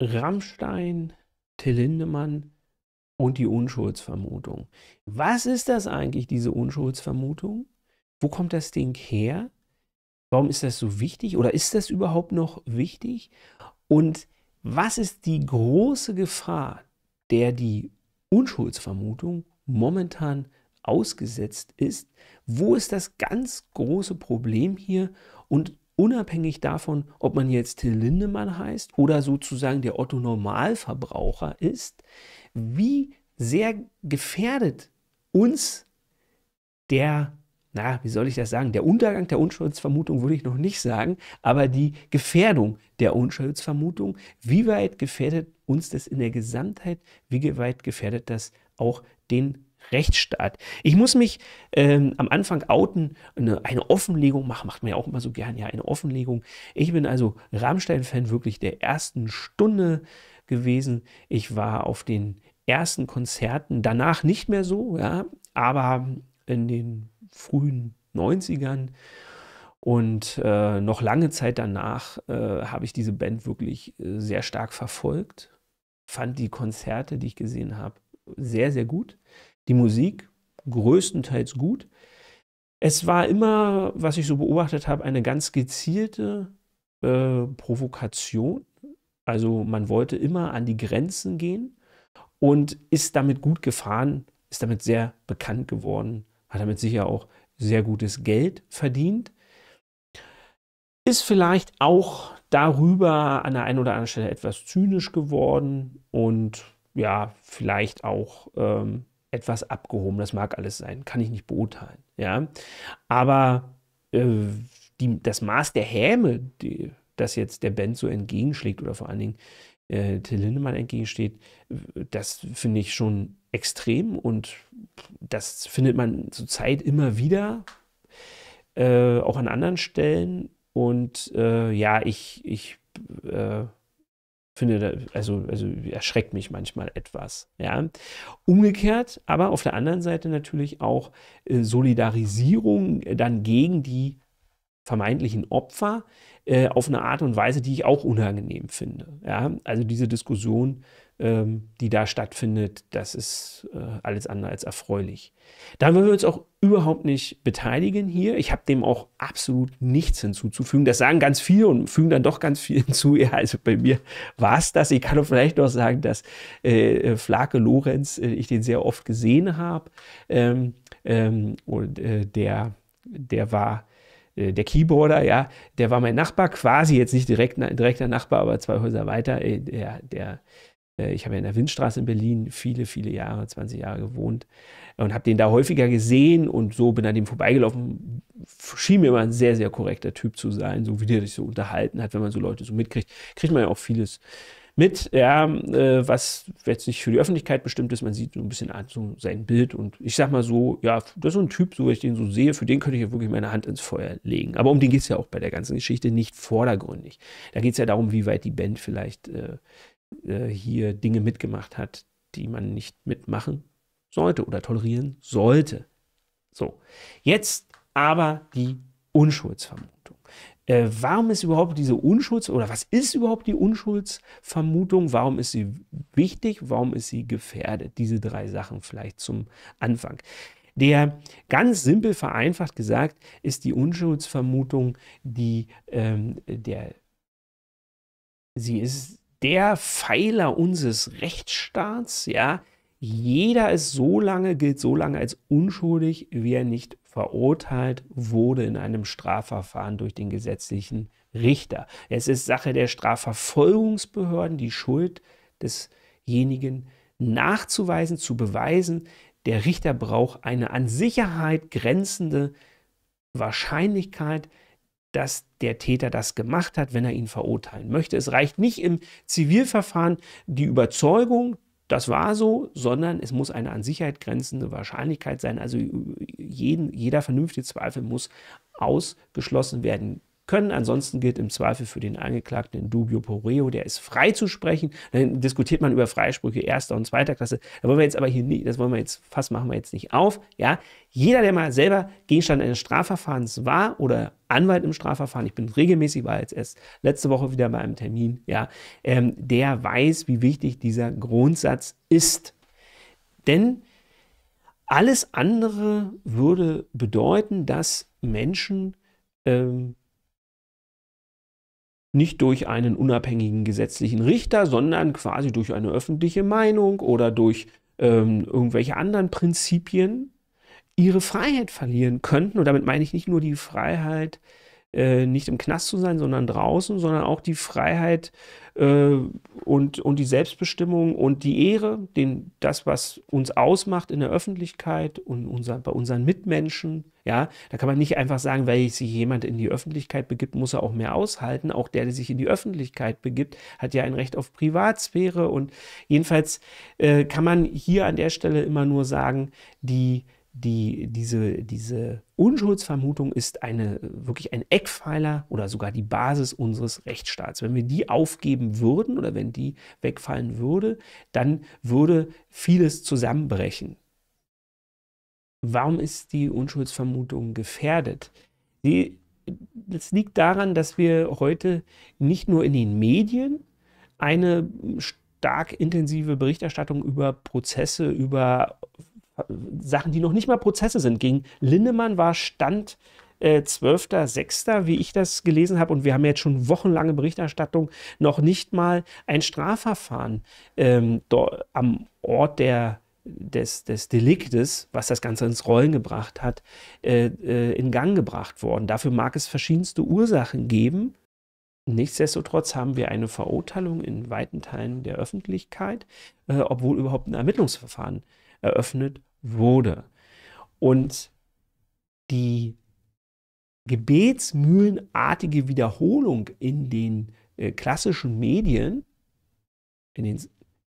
Rammstein, Till Lindemann und die Unschuldsvermutung. Was ist das eigentlich, diese Unschuldsvermutung? Wo kommt das Ding her? Warum ist das so wichtig oder ist das überhaupt noch wichtig? Und was ist die große Gefahr, der die Unschuldsvermutung momentan ausgesetzt ist? Wo ist das ganz große Problem hier? Und unabhängig davon, ob man jetzt Till Lindemann heißt oder sozusagen der Otto Normalverbraucher ist, wie sehr gefährdet uns der na, wie soll ich das sagen? Der Untergang der Unschuldsvermutung würde ich noch nicht sagen, aber die Gefährdung der Unschuldsvermutung, wie weit gefährdet uns das in der Gesamtheit, wie weit gefährdet das auch den Rechtsstaat. Ich muss mich ähm, am Anfang outen, eine, eine, Offenlegung machen, macht man ja auch immer so gern, ja, eine Offenlegung. Ich bin also Rammstein-Fan wirklich der ersten Stunde gewesen. Ich war auf den ersten Konzerten, danach nicht mehr so, ja, aber in den frühen 90ern. Und äh, noch lange Zeit danach äh, habe ich diese Band wirklich äh, sehr stark verfolgt. Fand die Konzerte, die ich gesehen habe, sehr, sehr gut. Die Musik größtenteils gut. Es war immer, was ich so beobachtet habe, eine ganz gezielte äh, Provokation. Also man wollte immer an die Grenzen gehen und ist damit gut gefahren, ist damit sehr bekannt geworden hat damit sicher auch sehr gutes Geld verdient. Ist vielleicht auch darüber an der einen oder anderen Stelle etwas zynisch geworden und ja, vielleicht auch ähm, etwas abgehoben. Das mag alles sein, kann ich nicht beurteilen. Ja, aber äh, die, das Maß der Häme, die, das jetzt der Band so entgegenschlägt oder vor allen Dingen äh, Till Lindemann entgegensteht, das finde ich schon extrem und das findet man zurzeit immer wieder, äh, auch an anderen Stellen. Und äh, ja, ich, ich äh, finde, also, also erschreckt mich manchmal etwas. Ja. Umgekehrt, aber auf der anderen Seite natürlich auch äh, Solidarisierung dann gegen die vermeintlichen Opfer äh, auf eine Art und Weise, die ich auch unangenehm finde. Ja? Also diese Diskussion, ähm, die da stattfindet, das ist äh, alles andere als erfreulich. Da wollen wir uns auch überhaupt nicht beteiligen hier. Ich habe dem auch absolut nichts hinzuzufügen. Das sagen ganz viele und fügen dann doch ganz viel hinzu. Ja, also bei mir war es das. Ich kann auch vielleicht noch sagen, dass äh, Flake Lorenz, äh, ich den sehr oft gesehen habe. Ähm, ähm, und äh, der, der war äh, der Keyboarder, ja, der war mein Nachbar, quasi jetzt nicht direkt, direkter Nachbar, aber zwei Häuser weiter. Äh, der, der, äh, ich habe ja in der Windstraße in Berlin viele, viele Jahre, 20 Jahre gewohnt und habe den da häufiger gesehen und so bin an dem vorbeigelaufen. Schien mir immer ein sehr, sehr korrekter Typ zu sein, so wie der sich so unterhalten hat, wenn man so Leute so mitkriegt, kriegt man ja auch vieles mit, ja, äh, was jetzt nicht für die Öffentlichkeit bestimmt ist. Man sieht so ein bisschen an, so sein Bild und ich sag mal so, ja, das ist so ein Typ, so wie ich den so sehe, für den könnte ich ja wirklich meine Hand ins Feuer legen. Aber um den geht es ja auch bei der ganzen Geschichte nicht vordergründig. Da geht es ja darum, wie weit die Band vielleicht äh, äh, hier Dinge mitgemacht hat, die man nicht mitmachen sollte oder tolerieren sollte. So, jetzt aber die Unschuldsvermutung. Äh, warum ist überhaupt diese Unschulds- oder was ist überhaupt die Unschuldsvermutung? Warum ist sie wichtig? Warum ist sie gefährdet? Diese drei Sachen vielleicht zum Anfang. Der ganz simpel vereinfacht gesagt ist die Unschuldsvermutung, die ähm, der sie ist der Pfeiler unseres Rechtsstaats, ja. Jeder ist so lange, gilt so lange als unschuldig, wie er nicht verurteilt wurde in einem Strafverfahren durch den gesetzlichen Richter. Es ist Sache der Strafverfolgungsbehörden, die Schuld desjenigen nachzuweisen, zu beweisen. Der Richter braucht eine an Sicherheit grenzende Wahrscheinlichkeit, dass der Täter das gemacht hat, wenn er ihn verurteilen möchte. Es reicht nicht im Zivilverfahren die Überzeugung, das war so, sondern es muss eine an Sicherheit grenzende Wahrscheinlichkeit sein. Also jeden, jeder vernünftige Zweifel muss ausgeschlossen werden können. Ansonsten gilt im Zweifel für den Angeklagten in dubio pro reo, der ist frei zu sprechen. Dann diskutiert man über Freisprüche erster und zweiter Klasse. Da wollen wir jetzt aber hier nicht, das wollen wir jetzt, fast machen wir jetzt nicht auf. Ja, jeder, der mal selber Gegenstand eines Strafverfahrens war oder Anwalt im Strafverfahren, ich bin regelmäßig, war jetzt erst letzte Woche wieder bei einem Termin, ja, ähm, der weiß, wie wichtig dieser Grundsatz ist. Denn alles andere würde bedeuten, dass Menschen ähm, nicht durch einen unabhängigen gesetzlichen Richter, sondern quasi durch eine öffentliche Meinung oder durch ähm, irgendwelche anderen Prinzipien ihre Freiheit verlieren könnten. Und damit meine ich nicht nur die Freiheit, äh, nicht im Knast zu sein, sondern draußen, sondern auch die Freiheit äh, und, und die Selbstbestimmung und die Ehre, den, das, was uns ausmacht in der Öffentlichkeit und unser, bei unseren Mitmenschen. Ja, da kann man nicht einfach sagen, weil sich jemand in die Öffentlichkeit begibt, muss er auch mehr aushalten. Auch der, der sich in die Öffentlichkeit begibt, hat ja ein Recht auf Privatsphäre. Und jedenfalls äh, kann man hier an der Stelle immer nur sagen, die die, diese, diese Unschuldsvermutung ist eine, wirklich ein Eckpfeiler oder sogar die Basis unseres Rechtsstaats. Wenn wir die aufgeben würden oder wenn die wegfallen würde, dann würde vieles zusammenbrechen. Warum ist die Unschuldsvermutung gefährdet? Die, das liegt daran, dass wir heute nicht nur in den Medien eine stark intensive Berichterstattung über Prozesse, über Sachen, die noch nicht mal Prozesse sind. Gegen Lindemann war Stand äh, 12.06., wie ich das gelesen habe, und wir haben jetzt schon wochenlange Berichterstattung, noch nicht mal ein Strafverfahren ähm, am Ort der, des, des Deliktes, was das Ganze ins Rollen gebracht hat, äh, äh, in Gang gebracht worden. Dafür mag es verschiedenste Ursachen geben. Nichtsdestotrotz haben wir eine Verurteilung in weiten Teilen der Öffentlichkeit, äh, obwohl überhaupt ein Ermittlungsverfahren eröffnet wurde. Und die gebetsmühlenartige Wiederholung in den äh, klassischen Medien, in den,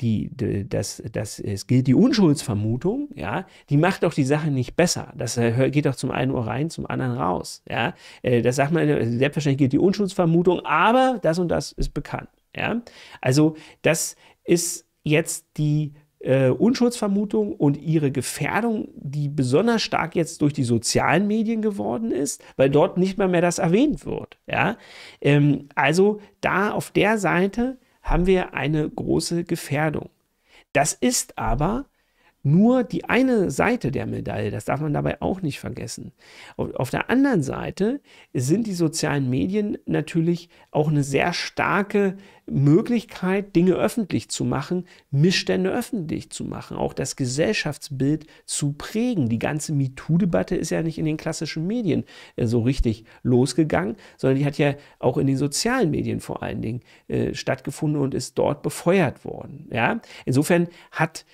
die, die, das, das, es gilt die Unschuldsvermutung, ja, die macht doch die Sache nicht besser. Das äh, geht doch zum einen Ohr rein, zum anderen raus. Ja. Äh, das sagt man, selbstverständlich gilt die Unschuldsvermutung, aber das und das ist bekannt. Ja. Also das ist jetzt die äh, Unschuldsvermutung und ihre Gefährdung, die besonders stark jetzt durch die sozialen Medien geworden ist, weil dort nicht mal mehr das erwähnt wird. Ja? Ähm, also da auf der Seite haben wir eine große Gefährdung. Das ist aber nur die eine Seite der Medaille. Das darf man dabei auch nicht vergessen. Auf der anderen Seite sind die sozialen Medien natürlich auch eine sehr starke Möglichkeit, Dinge öffentlich zu machen, Missstände öffentlich zu machen, auch das Gesellschaftsbild zu prägen. Die ganze MeToo-Debatte ist ja nicht in den klassischen Medien äh, so richtig losgegangen, sondern die hat ja auch in den sozialen Medien vor allen Dingen äh, stattgefunden und ist dort befeuert worden. Ja? Insofern hat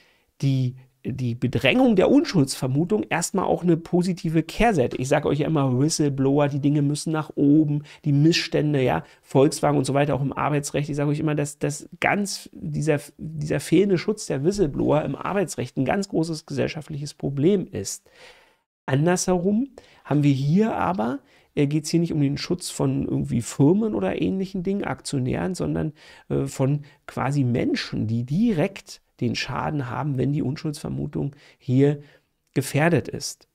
die die Bedrängung der Unschuldsvermutung erstmal auch eine positive Kehrseite. Ich sage euch ja immer, Whistleblower, die Dinge müssen nach oben, die Missstände, ja, Volkswagen und so weiter, auch im Arbeitsrecht. Ich sage euch immer, dass das ganz, dieser, dieser fehlende Schutz der Whistleblower im Arbeitsrecht ein ganz großes gesellschaftliches Problem ist. Andersherum haben wir hier aber äh, geht es hier nicht um den Schutz von irgendwie Firmen oder ähnlichen Dingen, Aktionären, sondern äh, von quasi Menschen, die direkt den Schaden haben, wenn die Unschuldsvermutung hier gefährdet ist.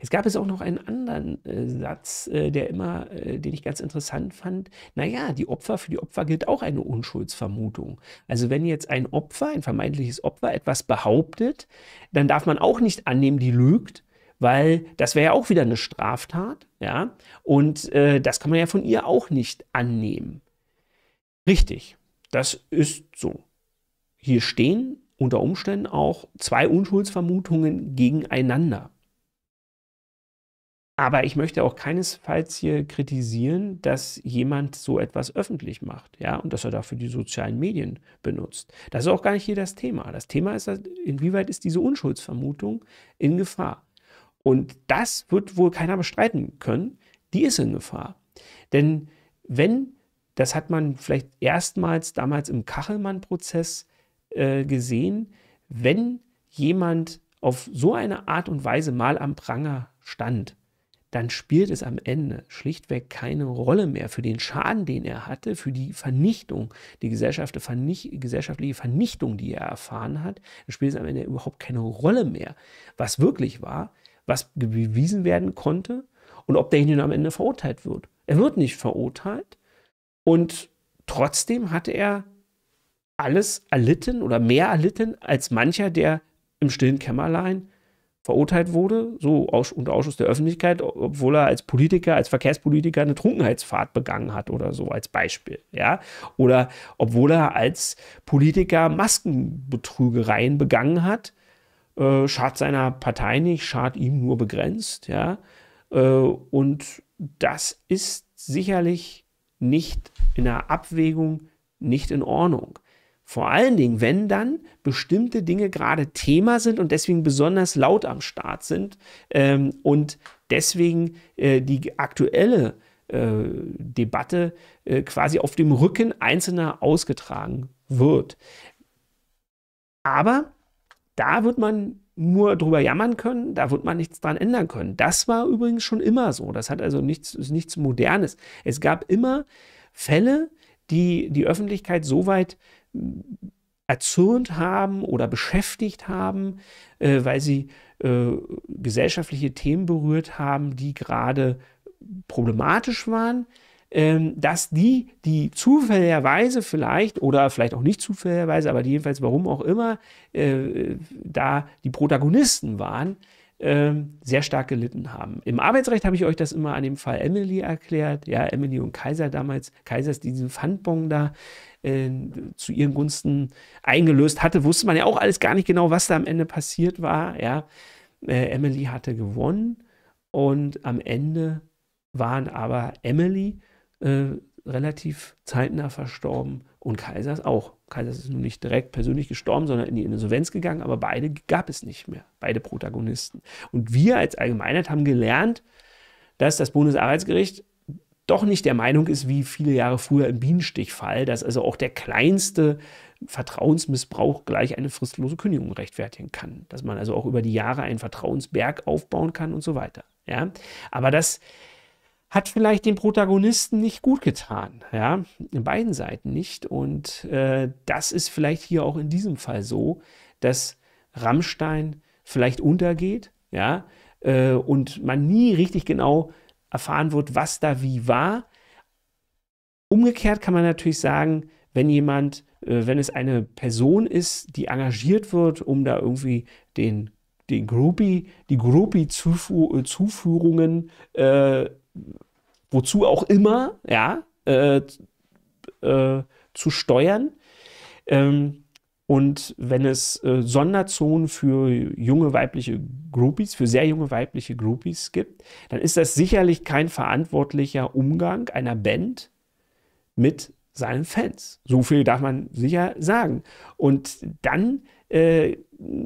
Es gab es auch noch einen anderen äh, Satz, äh, der immer, äh, den ich ganz interessant fand. Naja, die Opfer, für die Opfer gilt auch eine Unschuldsvermutung. Also wenn jetzt ein Opfer, ein vermeintliches Opfer etwas behauptet, dann darf man auch nicht annehmen, die lügt, weil das wäre ja auch wieder eine Straftat, ja. Und äh, das kann man ja von ihr auch nicht annehmen. Richtig, das ist so. Hier stehen unter Umständen auch zwei Unschuldsvermutungen gegeneinander. Aber ich möchte auch keinesfalls hier kritisieren, dass jemand so etwas öffentlich macht, ja, und dass er dafür die sozialen Medien benutzt. Das ist auch gar nicht hier das Thema. Das Thema ist, inwieweit ist diese Unschuldsvermutung in Gefahr? Und das wird wohl keiner bestreiten können. Die ist in Gefahr. Denn wenn, das hat man vielleicht erstmals damals im Kachelmann-Prozess äh, gesehen, wenn jemand auf so eine Art und Weise mal am Pranger stand, dann spielt es am Ende schlichtweg keine Rolle mehr für den Schaden, den er hatte, für die Vernichtung, die gesellschaftliche Vernichtung, die er erfahren hat. Dann spielt es am Ende überhaupt keine Rolle mehr, was wirklich war, was bewiesen werden konnte und ob derjenige am Ende verurteilt wird. Er wird nicht verurteilt und trotzdem hatte er alles erlitten oder mehr erlitten als mancher, der im stillen Kämmerlein verurteilt wurde, so unter Ausschuss der Öffentlichkeit, obwohl er als Politiker, als Verkehrspolitiker eine Trunkenheitsfahrt begangen hat oder so als Beispiel, ja, oder obwohl er als Politiker Maskenbetrügereien begangen hat, äh, schadet seiner Partei nicht, schadet ihm nur begrenzt, ja, äh, und das ist sicherlich nicht in der Abwägung nicht in Ordnung. Vor allen Dingen, wenn dann bestimmte Dinge gerade Thema sind und deswegen besonders laut am Start sind ähm, und deswegen äh, die aktuelle äh, Debatte äh, quasi auf dem Rücken Einzelner ausgetragen wird. Aber da wird man nur drüber jammern können, da wird man nichts dran ändern können. Das war übrigens schon immer so. Das hat also nichts, ist nichts Modernes. Es gab immer Fälle, die die Öffentlichkeit so weit erzürnt haben oder beschäftigt haben, äh, weil sie äh, gesellschaftliche Themen berührt haben, die gerade problematisch waren, dass die, die zufälligerweise vielleicht oder vielleicht auch nicht zufälligerweise, aber jedenfalls warum auch immer, äh, da die Protagonisten waren, ähm, sehr stark gelitten haben. Im Arbeitsrecht habe ich euch das immer an dem Fall Emily erklärt. Ja, Emily und Kaiser damals, Kaisers diesen Pfandbon da äh, zu ihren Gunsten eingelöst hatte, wusste man ja auch alles gar nicht genau, was da am Ende passiert war. Ja, äh, Emily hatte gewonnen und am Ende waren aber Emily äh, relativ zeitnah verstorben und Kaisers auch. Kaisers ist nun nicht direkt persönlich gestorben, sondern in die Insolvenz gegangen, aber beide gab es nicht mehr, beide Protagonisten. Und wir als Allgemeinheit haben gelernt, dass das Bundesarbeitsgericht doch nicht der Meinung ist, wie viele Jahre früher im Bienenstichfall, dass also auch der kleinste Vertrauensmissbrauch gleich eine fristlose Kündigung rechtfertigen kann. Dass man also auch über die Jahre einen Vertrauensberg aufbauen kann und so weiter. Ja? Aber das hat vielleicht den Protagonisten nicht gut getan. Ja? In beiden Seiten nicht. Und äh, das ist vielleicht hier auch in diesem Fall so, dass Rammstein vielleicht untergeht. Ja? Äh, und man nie richtig genau erfahren wird, was da wie war. Umgekehrt kann man natürlich sagen, wenn jemand, äh, wenn es eine Person ist, die engagiert wird, um da irgendwie den, den Groupie, die Groupie-Zuführungen, äh, wozu auch immer, ja, äh, äh, zu steuern. Ähm, und wenn es äh, Sonderzonen für junge weibliche Groupies, für sehr junge weibliche Groupies gibt, dann ist das sicherlich kein verantwortlicher Umgang einer Band mit seinen Fans. So viel darf man sicher sagen. Und dann äh,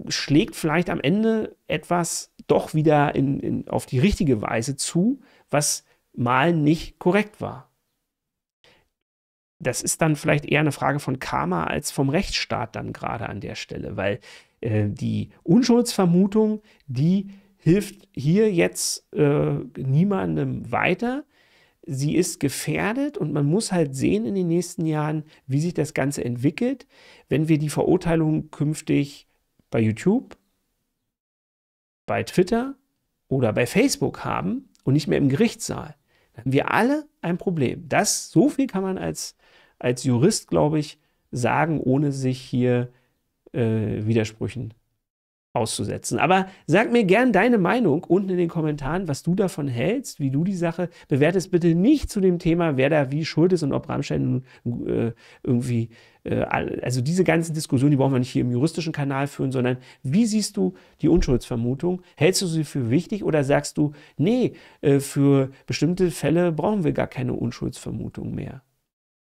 schlägt vielleicht am Ende etwas doch wieder in, in, auf die richtige Weise zu, was mal nicht korrekt war das ist dann vielleicht eher eine Frage von Karma als vom Rechtsstaat dann gerade an der Stelle, weil äh, die Unschuldsvermutung, die hilft hier jetzt äh, niemandem weiter. Sie ist gefährdet und man muss halt sehen in den nächsten Jahren, wie sich das Ganze entwickelt. Wenn wir die Verurteilung künftig bei YouTube, bei Twitter oder bei Facebook haben und nicht mehr im Gerichtssaal, dann haben wir alle ein Problem. Das, so viel kann man als als Jurist, glaube ich, sagen, ohne sich hier äh, Widersprüchen auszusetzen. Aber sag mir gern deine Meinung unten in den Kommentaren, was du davon hältst, wie du die Sache bewertest. Bitte nicht zu dem Thema, wer da wie schuld ist und ob Rammstein äh, irgendwie, äh, also diese ganzen Diskussionen, die brauchen wir nicht hier im juristischen Kanal führen, sondern wie siehst du die Unschuldsvermutung? Hältst du sie für wichtig oder sagst du, nee, äh, für bestimmte Fälle brauchen wir gar keine Unschuldsvermutung mehr?